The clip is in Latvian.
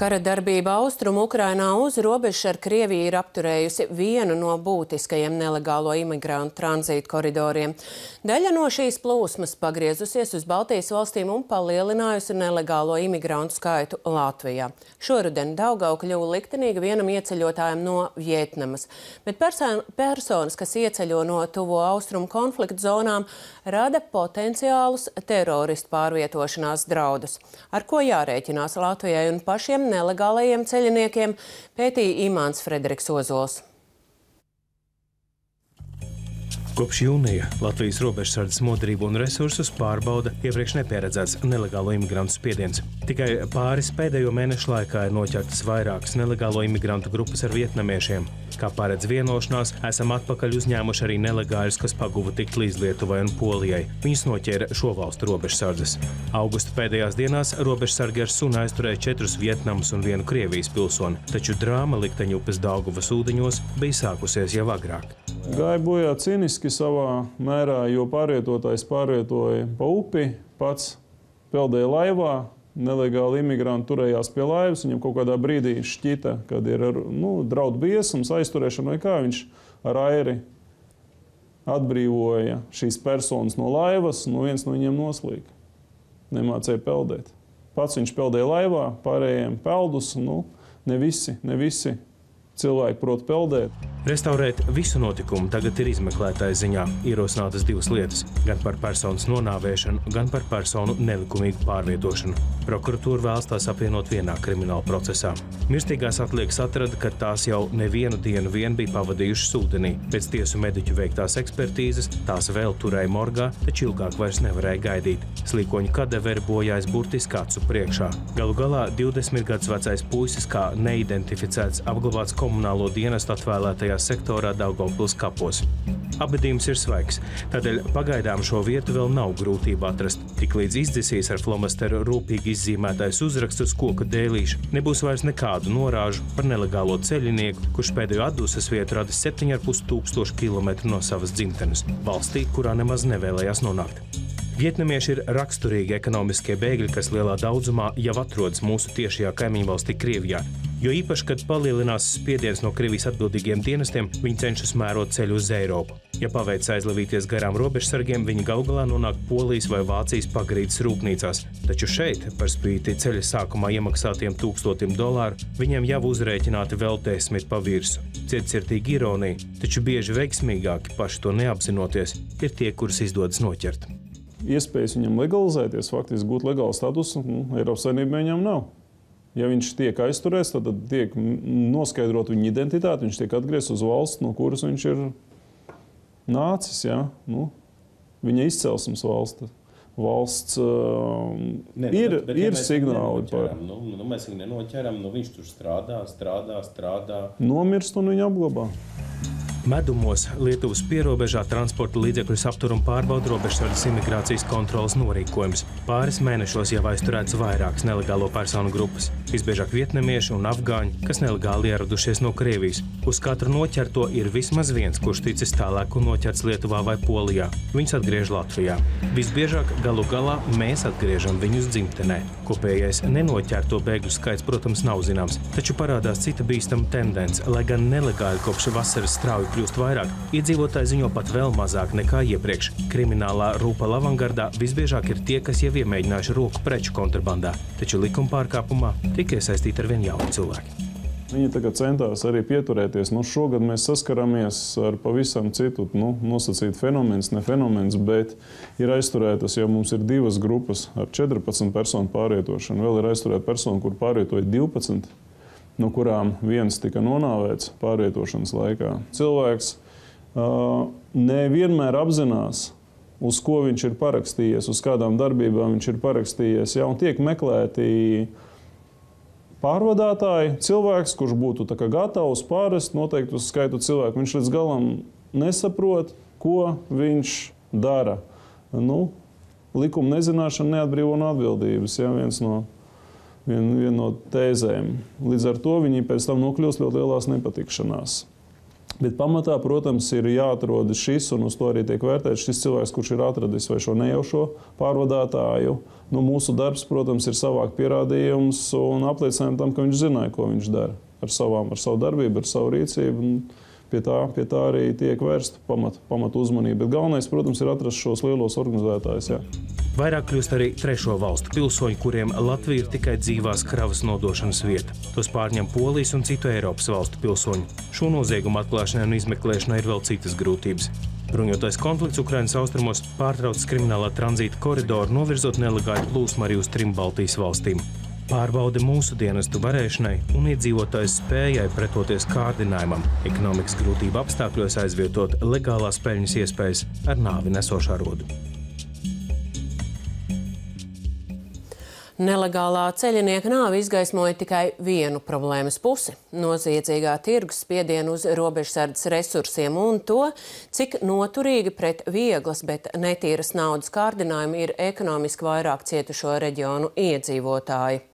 Kara darbība austrumu Ukrainā uz robežas ar Krieviju ir apturējusi vienu no būtiskajiem nelegālo imigrantu tranzītu koridoriem. Daļa no šīs plūsmas pagriezusies uz Baltijas valstīm un palielinājusi nelegālo imigrantu skaitu Latvijā. Šoruden Daugau kļuva liktenīga vienam ieceļotājam no Vietnamas, bet person personas, kas ieceļo no tuvo austrumu konfliktu zonām, rada potenciālus teroristu pārvietošanās draudus. Ar ko jārēķinās Latvijai un pašiem nelegālajiem ceļiniekiem pētīja Imants Frederiks Ozols. Kopš jūnija Latvijas robežsardzes modrību un resursus pārbauda iepriekš nepieredzēts nelegālo imigrantu spiediens. Tikai pāris pēdējo mēnešu laikā ir noķertas vairākas nelegālo imigrantu grupas ar vietnamiešiem. Kā paredz vienošanās, esam atpakaļ uzņēmuši arī nelegāļus, kas paguva tikt līdz Lietuvai un Polijai. Viņus noķēra šo valstu robežsardzes. Augusta pēdējās dienās robežsargi ar sunu aizturēja četrus Vietnamas un vienu Krievijas pilsoni, taču drāma likteņu upes Daugavas ūdeņos bija sākusies jau agrāk. Gāja bojā cīniski savā mērā, jo pārvietotājs pārvietoja pa upi, pats peldēja laivā, nelegāli imigranti turējās pie laivas. Viņam kaut kādā brīdī šķita, ka ir nu, draudz biesums, aizturēšana vai kā viņš ar airi atbrīvoja šīs personas no laivas, no viens no viņiem noslīka. Nemācīja peldēt. Pats viņš peldēja laivā, pārējiem peldus. Nu, ne visi, ne visi cilvēki prot peldēt. Restaurēt visu notikumu tagad ir izmeklētāja ziņā ierosinātas divas lietas - gan par personas nonāvēšanu, gan par personu nelikumīgu pārvietošanu. Prokuratūra vēlas tās apvienot vienā krimināla procesā. Mirstīgās atliekas atrada, ka tās jau nevienu dienu vien bija pavadījušas ūdenī. Pēc tiesu mediķu veiktās ekspertīzes tās vēl turēja morgā, taču ilgāk vairs nevarēja gaidīt. Slīkoņu kadeveri bojājas burtiski acu priekšā. Galu galā 20 gadus vecais puisis kā neidentificēts apglabāts komunālo dienestu atvēlētajā sektorā Daugavpils kapos. Abadījums ir svaigs, tādēļ pagaidām šo vietu vēl nav grūtība atrast. Tiklīdz izdzisīs ar flomasteru rūpīgi izzīmētais uzraksts uz koka dēlīša, nebūs vairs nekādu norāžu par nelegālo ceļinieku, kurš pēdējo atdūsas vietu radis 7,5 tūkstošu kilometru no savas dzimtenes, valstī, kurā nemaz nevēlējās nonākt. Vietnamieši ir raksturīgi ekonomiskie bēgļi, kas lielā daudzumā jau atrodas mūsu tiešajā kaimiņu valstī Krievijā, Jo īpaši, kad palielinās spiediens no Krievijas atbildīgiem dienestiem, viņi cenšas mērot ceļu uz Eiropu. Ja paveic aizlavīties garām robežsargiem, viņi gal galā nonāk Polijas vai Vācijas pagrīdes rūpnīcās. Taču šeit, par spīti ceļa sākumā iemaksātiem tūkstotim dolāru, viņiem jau uzrēķināti vēl desmit pa virsu. Cietsirdīga ironija, taču bieži veiksmīgāki, paši to neapzinoties, ir tie, kurus izdodas noķert. Iespējas viņam legalizēties, faktiski gūt legālu statusu, nu, Eiropas Savienībā viņam nav. Ja viņš tiek aizturēts, tad tiek noskaidrot viņa identitāte, viņš tiek atgriezts uz valsts, no kuras viņš ir nācis. Ja? Nu, viņa izcelsmes valsts. Valsts uh, ne, ir, bet, bet, ir ja signāli par to. Nu, nu, mēs viņu nenoķeram, nu, viņš tur strādā, strādā, strādā. Nomirst un viņa apglabā. Medumos Lietuvas pierobežā transporta līdzekļus aptur un pārbauda robežsardas imigrācijas kontrolas norīkojums. Pāris mēnešos jau aizturēts vairākas nelegālo personu grupas. Visbiežāk vietnamieši un afgāņi, kas nelegāli ieradušies no Krievijas. Uz katru noķerto ir vismaz viens, kurš ticis tālāk un noķerts Lietuvā vai Polijā. Viņus atgriež Latvijā. Visbiežāk galu galā mēs atgriežam viņus dzimtenē. Kopējais nenoķerto bēgļu skaits, protams, nav zināms, taču parādās cita bīstama tendence, lai gan nelegāli kopš vasaras strauji kļūst vairāk, iedzīvotāji ziņo pat vēl mazāk nekā iepriekš. Kriminālā rūpa lavangardā visbiežāk ir tie, kas jau iemēģinājuši roku preču kontrabandā, taču likuma pārkāpumā tiek iesaistīti ar vien jauni cilvēki. Viņi centās arī pieturēties. Nu, šogad mēs saskaramies ar pavisam citu nu, nosacītu fenomenu, ne fenomens, bet ir aizturētas jau mums ir divas grupas ar 14 personu pārvietošanu. Vēl ir aizturēta persona, kur pārvietoja 12 no kurām viens tika nonāvēts pārvietošanas laikā. Cilvēks uh, nevienmēr apzinās, uz ko viņš ir parakstījies, uz kādām darbībām viņš ir parakstījies. Ja, tiek meklēti pārvadātāji, cilvēks, kurš būtu gatavs pārvest noteiktu skaitu cilvēku. Viņš līdz galam nesaprot, ko viņš dara. Nu, likuma nezināšana neatbrīvo no atbildības. Ja, viens no viena vien no tēzēm. Līdz ar to viņi pēc tam nokļūst ļoti lielās nepatikšanās. Bet pamatā, protams, ir jāatrod šis, un uz to arī tiek vērtēts šis cilvēks, kurš ir atradis vai šo nejaušo pārvadātāju. Nu, mūsu darbs, protams, ir savākt pierādījumus un apliecinājumu tam, ka viņš zināja, ko viņš dara ar, savām, ar savu darbību, ar savu rīcību. Un pie tā, pie tā arī tiek vērsta pamat, pamat uzmanība. Bet galvenais, protams, ir atrast šos lielos organizētājus. Jā. Vairāk kļūst arī trešo valstu pilsoņi, kuriem Latvija ir tikai dzīvās kravas nodošanas vieta. Tos pārņem Polijas un citu Eiropas valstu pilsoņi. Šo noziegumu atklāšanai un izmeklēšanai ir vēl citas grūtības. Bruņotais konflikts Ukrainas austrumos pārtraucis kriminālā tranzīta koridoru, novirzot nelegālu plūsmu arī uz trim Baltijas valstīm. Pārbaude mūsu dienestu varēšanai un iedzīvotāju spējai pretoties kārdinājumam, ekonomikas grūtību apstākļos aizvietot legālās peļņas iespējas ar nāvi nesošā rodu. Nelegālā ceļinieka nāve izgaismoja tikai vienu problēmas pusi - noziedzīgā tirgus spiedienu uz robežsardzes resursiem un to, cik noturīgi pret vieglas, bet netīras naudas kārdinājumu ir ekonomiski vairāk cietušo reģionu iedzīvotāji.